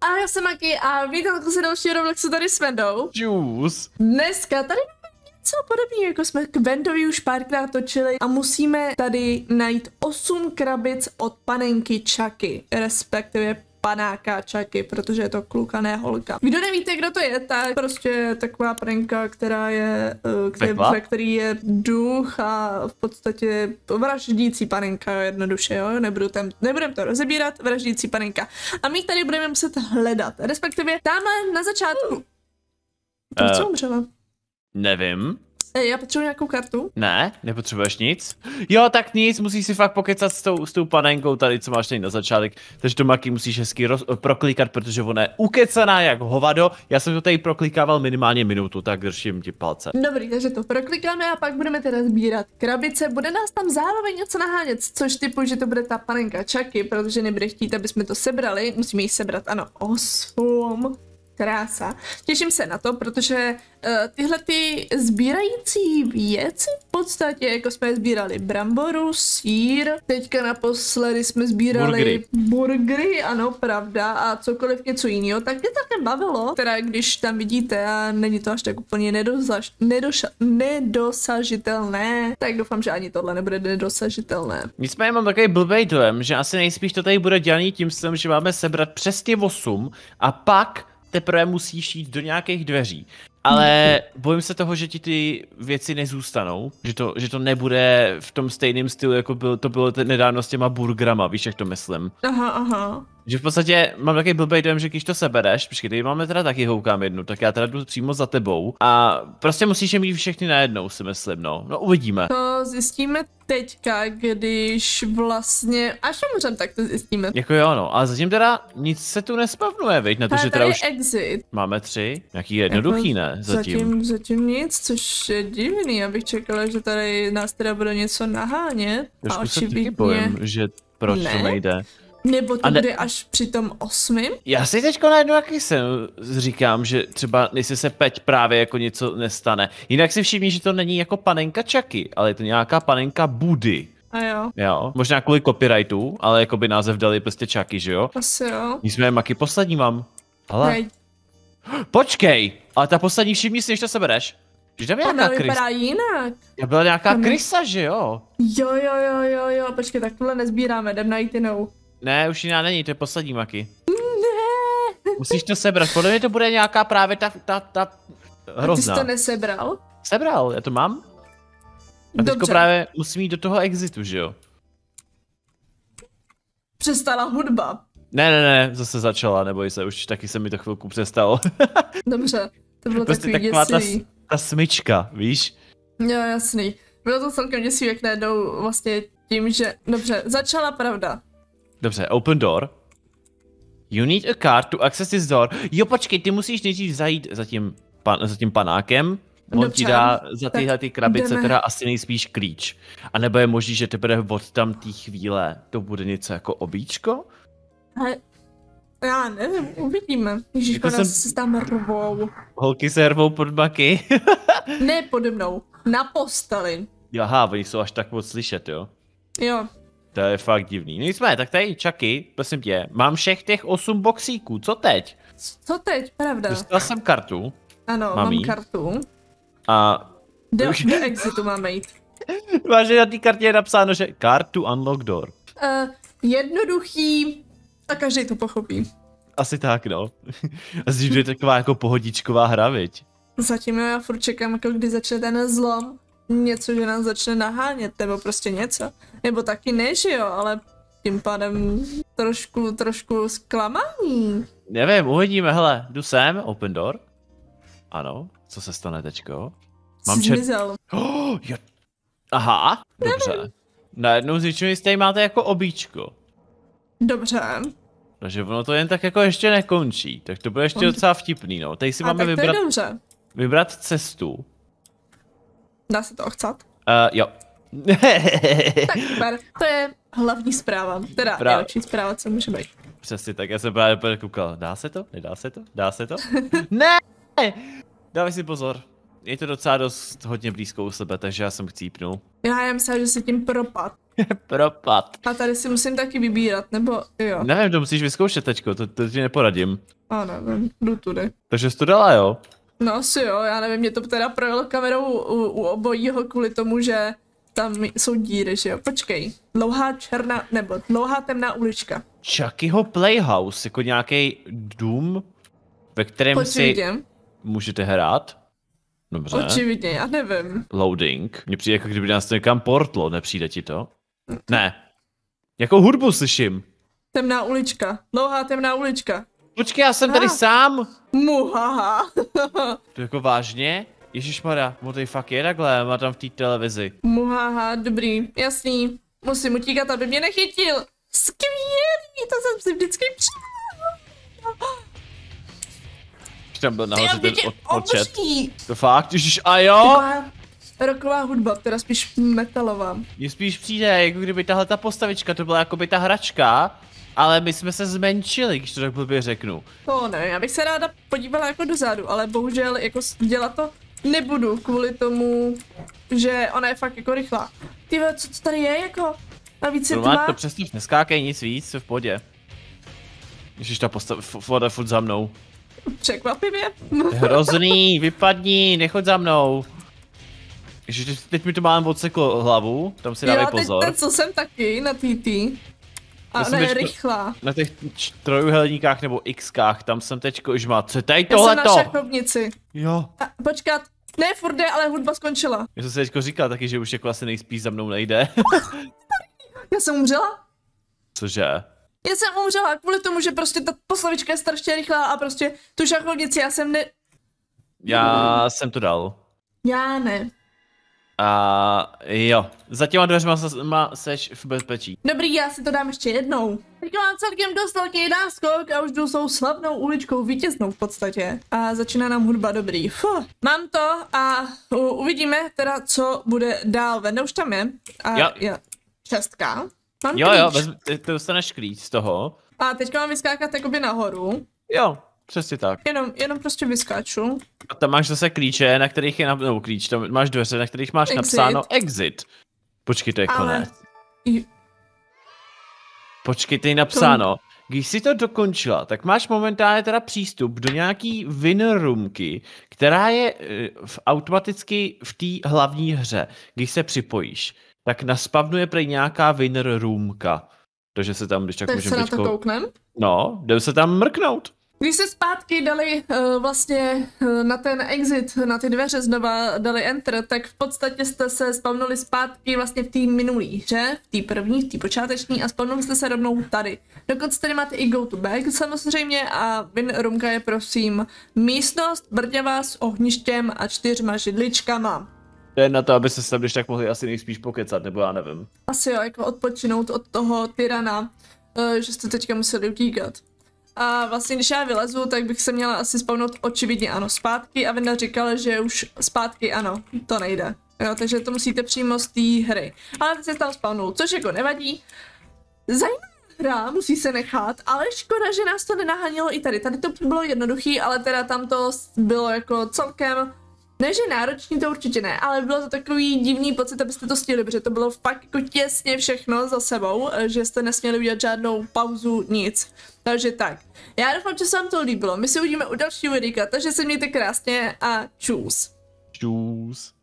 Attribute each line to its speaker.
Speaker 1: A já jsem Maki a vítám se dalšího Robloxu tady s Vendou.
Speaker 2: Juice.
Speaker 1: Dneska tady máme něco podobného, jako jsme k Vendovi už párkrát točili a musíme tady najít 8 krabic od panenky Chucky, respektive panáka Chucky, protože je to kluka, ne holka. Kdo nevíte, kdo to je, tak prostě taková pranka, která je, eh, který,
Speaker 2: Pekla?
Speaker 1: který je duch a v podstatě vraždící panenka jednoduše, jo, nebudu tam, nebudem to rozebírat, vraždící panenka. A my tady budeme muset hledat, respektive tamhle na začátku. Proč
Speaker 2: Eh.
Speaker 1: jsem umřela?
Speaker 2: Nevím.
Speaker 1: Já potřebuji nějakou kartu.
Speaker 2: Ne, nepotřebuješ nic. Jo, tak nic, musíš si fakt pokecat s tou, s tou panenkou tady, co máš tady na začátek. Takže to Maki musíš hezky roz, proklikat, protože ona je ukecaná jak hovado. Já jsem to tady proklikával minimálně minutu, tak držím ti palce.
Speaker 1: Dobrý, takže to proklikáme a pak budeme teda sbírat krabice. Bude nás tam zároveň něco nahánět, což typu, že to bude ta panenka Chucky, protože nebude chtít, aby jsme to sebrali. Musíme ji sebrat, ano, osm. Krása. Těším se na to, protože uh, tyhle ty sbírající věci v podstatě, jako jsme sbírali bramboru, sír, teďka naposledy jsme sbírali
Speaker 2: Burgery.
Speaker 1: burgery, ano, pravda, a cokoliv něco jiného, tak mě také bavilo, teda když tam vidíte a není to až tak úplně nedosaž, nedoša, nedosažitelné, tak doufám, že ani tohle nebude nedosažitelné.
Speaker 2: Nicméně mám takový blbej dojem, že asi nejspíš to tady bude dělaný tím stylem, že máme sebrat přesně 8 a pak teprve musíš jít do nějakých dveří. Ale bojím se toho, že ti ty věci nezůstanou, že to, že to nebude v tom stejném stylu, jako byl, to bylo nedávno s těma burgerama, víš, jak to myslím.
Speaker 1: Aha, aha.
Speaker 2: Že v podstatě mám takový blbej dojem, že když to sebereš, počkej, tady máme teda taky houkám jednu, tak já teda jdu přímo za tebou a prostě musíš je mít všechny najednou, si myslím, no. No uvidíme.
Speaker 1: To zjistíme teďka, když vlastně, až umřem, tak to zjistíme.
Speaker 2: Jako jo, no, ale zatím teda nic se tu nespavnuje, viď, na to, že teda už
Speaker 1: exit.
Speaker 2: máme tři, nějaký jednoduchý, ne, zatím.
Speaker 1: Zatím, zatím nic, což je divný, já bych čekala, že tady nás teda bude něco nahánět. A
Speaker 2: Trošku se taky
Speaker 1: očividně,
Speaker 2: bojím, že proč
Speaker 1: Ne.
Speaker 2: to nejde.
Speaker 1: Nebo to
Speaker 2: ne-
Speaker 1: bude až při tom osmým.
Speaker 2: Já si teďko najednou jaký jsem říkám, že třeba jestli se peť právě jako něco nestane. Jinak si všimni, že to není jako panenka Chucky, ale je to nějaká panenka Budy.
Speaker 1: A jo,
Speaker 2: Jo, možná kvůli copyrightu, ale jako by název dali prostě Chucky, že jo?
Speaker 1: asi jo.
Speaker 2: Nicméně Maki poslední mám. Ale
Speaker 1: Nej,
Speaker 2: počkej, ale ta poslední všimni si, než to sebereš. Že tam
Speaker 1: ona
Speaker 2: nějaká krysa.
Speaker 1: vypadá jinak.
Speaker 2: Byla nějaká
Speaker 1: Tam je-
Speaker 2: krysa, že jo?
Speaker 1: Jo, jo, jo, jo, jo, počkej, tak tohle nezbíráme, jdem najít jinou.
Speaker 2: Ne, už jiná není, to je poslední Maki.
Speaker 1: Ne.
Speaker 2: Musíš to sebrat, podle mě to bude nějaká právě ta, ta, ta
Speaker 1: A ty jsi
Speaker 2: hrozná.
Speaker 1: to nesebral?
Speaker 2: Sebral, já to mám. A teďko
Speaker 1: Dobře.
Speaker 2: právě musím jít do toho exitu, že jo?
Speaker 1: Přestala hudba.
Speaker 2: Ne, ne, ne, zase začala, neboj se, už taky se mi to chvilku přestalo.
Speaker 1: Dobře, to bylo
Speaker 2: prostě
Speaker 1: takový
Speaker 2: taková ta, ta smyčka, víš?
Speaker 1: Jo, jasný. Bylo to celkem děsivý, jak najednou vlastně tím, že... Dobře, začala pravda.
Speaker 2: Dobře, open door. You need a card to access this door. Jo, počkej, ty musíš nejdřív zajít za tím, pan, za tím panákem. On
Speaker 1: Dobře.
Speaker 2: ti dá za tyhle ty krabice
Speaker 1: jdeme.
Speaker 2: teda asi nejspíš klíč. A nebo je možný, že teprve od tam té chvíle to bude něco jako obíčko?
Speaker 1: Ale já nevím, uvidíme. Ježíš,
Speaker 2: Jako
Speaker 1: jako
Speaker 2: jsem-
Speaker 1: se tam rvou.
Speaker 2: Holky se rvou pod baky.
Speaker 1: Ne pode mnou, na posteli.
Speaker 2: Aha, oni jsou až tak moc slyšet, jo?
Speaker 1: Jo,
Speaker 2: To je fakt divný. No nicméně, tak tady, Chucky, prosím tě, mám všech těch osm boxíků, co teď?
Speaker 1: co teď, pravda?
Speaker 2: Dostal jsem kartu
Speaker 1: Ano,
Speaker 2: Mám
Speaker 1: mám kartu.
Speaker 2: a
Speaker 1: Do,
Speaker 2: Už-
Speaker 1: do exitu máme jít.
Speaker 2: vážně na té kartě je napsáno, že card to unlock door.
Speaker 1: Uh, jednoduchý a každý to pochopí.
Speaker 2: Asi tak, no. A zřejmě to je taková jako pohodičková hra, viď?
Speaker 1: Zatím já furt čekám, jako kdy začne ten zlom. Něco, že nás začne nahánět, nebo prostě něco. Nebo taky ne, že jo, ale tím pádem trošku, trošku zklamání.
Speaker 2: Nevím, uvidíme, hele, jdu sem, open door. Ano, co se stane teďko? Mám.
Speaker 1: Zmizel.
Speaker 2: Oh, jo. Aha, dobře. Najednou zjišťuji, že tady máte jako obíčko.
Speaker 1: Dobře.
Speaker 2: Takže ono to jen tak jako ještě nekončí. Tak to bude ještě docela vtipný, no. Tady si
Speaker 1: A
Speaker 2: máme vybrat, vybrat cestu.
Speaker 1: Dá se to ochcat?
Speaker 2: Uh, jo.
Speaker 1: Tak super, to je hlavní zpráva. Teda
Speaker 2: Právě.
Speaker 1: nejlepší zpráva, co může být.
Speaker 2: Přesně tak, já jsem právě koukal. Dá se to? Nedá se to? Dá se to? ne! Dávej si pozor. Je to docela dost hodně blízko u sebe, takže já jsem chcípnul.
Speaker 1: Já já myslím, že se tím propad.
Speaker 2: Propad.
Speaker 1: A tady si musím taky vybírat, nebo jo.
Speaker 2: Nevím, to musíš vyzkoušet teďko, to, to ti neporadím.
Speaker 1: A nevím, jdu tudy.
Speaker 2: Takže jsi to dala, jo?
Speaker 1: No asi jo, já nevím, mě to teda projelo kamerou u, u obojího kvůli tomu, že tam jsou díry, že jo. Počkej, dlouhá černá, nebo dlouhá temná ulička.
Speaker 2: Chuckyho Playhouse, jako nějaký dům, ve kterém si
Speaker 1: Očividně,
Speaker 2: můžete hrát. Dobře.
Speaker 1: očividně, já nevím.
Speaker 2: Loading. Mně přijde, jako kdyby nás to někam portlo, nepřijde ti to? Ne. Jakou hudbu slyším?
Speaker 1: Temná ulička, dlouhá temná ulička.
Speaker 2: Počkej, já jsem tady
Speaker 1: Ah.
Speaker 2: sám.
Speaker 1: Muhaha.
Speaker 2: To jako vážně? Ježišmarja, mu tady fakt je takhle, má tam v té televizi.
Speaker 1: Muhaha, dobrý, jasný. Musím utíkat, aby mě nechytil. Skvělý, to jsem si vždycky.
Speaker 2: Už tam byl nahoře ten
Speaker 1: tě
Speaker 2: od, odčet.
Speaker 1: obří.
Speaker 2: To fakt, ježiš, a jo?
Speaker 1: Roková hudba, teda spíš metalová.
Speaker 2: Mně spíš přijde, jako kdyby tahle ta postavička, to byla jako by ta hračka, ale my jsme se zmenšili, když to tak blbě řeknu.
Speaker 1: To ne, já bych se ráda podívala jako dozadu, ale bohužel jako dělat to nebudu kvůli tomu, že ona je fakt jako rychlá. Ty co to tady je jako? Navíc je
Speaker 2: Román,
Speaker 1: tma.
Speaker 2: to přesně neskákej nic víc, v podě. Ježiš, ta postava, voda furt za mnou.
Speaker 1: Překvapivě.
Speaker 2: Hrozný, vypadni, nechoď za mnou. Ježiš, teď- mi to mám odseklo hlavu, tam si dávej
Speaker 1: jo, teď
Speaker 2: pozor.
Speaker 1: ten, co jsem taky na TT. A ona je rychlá.
Speaker 2: Na těch trojuhelníkách nebo xkách, tam jsem teďko už má. Co je tady
Speaker 1: Já jsem na
Speaker 2: tohleto?
Speaker 1: šachovnici.
Speaker 2: Jo.
Speaker 1: A, počkat, ne, furt jde, ale hudba skončila.
Speaker 2: Já jsem si teďko říkal taky, že už jako asi nejspíš za mnou nejde.
Speaker 1: Já jsem umřela?
Speaker 2: Cože?
Speaker 1: Já jsem umřela kvůli tomu, že prostě ta poslavička je strašně rychlá a prostě tu šachovnici já jsem ne...
Speaker 2: Já jsem to dal.
Speaker 1: Já ne.
Speaker 2: A jo, za těma dveřma se- ma, seš v bezpečí.
Speaker 1: Dobrý, já si to dám ještě jednou. Teď mám celkem dost velký náskok a už jdu tou slavnou uličkou vítěznou v podstatě. A začíná nám hudba dobrý. Fuh. Mám to a u, uvidíme teda, co bude dál. Venda už tam je. A
Speaker 2: Jo.
Speaker 1: je šestka. Mám
Speaker 2: Jo, jo,
Speaker 1: klíč.
Speaker 2: bez, ty, ty dostaneš klíč z toho.
Speaker 1: A teďka mám vyskákat jakoby nahoru.
Speaker 2: Jo, přesně tak.
Speaker 1: Jenom, jenom prostě vyskáču.
Speaker 2: A tam máš zase klíče, na kterých je, na, nebo klíč, tam máš dveře, na kterých máš
Speaker 1: Exit.
Speaker 2: napsáno exit. Počkej, to je
Speaker 1: Ale-
Speaker 2: konec. Počkej, tady je napsáno. Když si to dokončila, tak máš momentálně teda přístup do nějaký win roomky, která je eh, v, automaticky v té hlavní hře. Když se připojíš, tak naspavnuje prej nějaká win roomka. Takže se tam, když tak
Speaker 1: Tak
Speaker 2: můžeme
Speaker 1: se na to
Speaker 2: teďko...
Speaker 1: kouknem.
Speaker 2: No, jdeme se tam mrknout.
Speaker 1: Když se zpátky dali uh, vlastně uh, na ten exit, na ty dveře znova dali enter, tak v podstatě jste se spavnuli zpátky vlastně v té minulý hře, v té první, v té počáteční a spavnuli jste se rovnou tady. Dokonce tady máte i go to back samozřejmě a win roomka je prosím místnost brděva s ohništěm a čtyřma židličkama.
Speaker 2: To je na to, aby se tam když tak mohli asi nejspíš pokecat, nebo já nevím.
Speaker 1: Asi jo, jako odpočinout od toho tyrana, uh, že jste teďka museli utíkat. A vlastně, když já vylezu, tak bych se měla asi spavnout očividně ano zpátky a Venda říkala, že už zpátky ano, to nejde. Jo, takže to musíte přímo z té hry. Ale teď se tam spavnou, což jako nevadí. Zajímavá hra, musí se nechat, ale škoda, že nás to nenahanilo i tady. Tady to bylo jednoduchý, ale teda tam to bylo jako celkem ne, že náročný, to určitě ne, ale bylo to takový divný pocit, abyste to stihli, protože to bylo fakt jako těsně všechno za sebou, eh, že jste nesměli udělat žádnou pauzu, nic. Takže tak. Já doufám, že se vám to líbilo. My se uvidíme u dalšího videa, takže se mějte krásně a čus.
Speaker 2: Čus.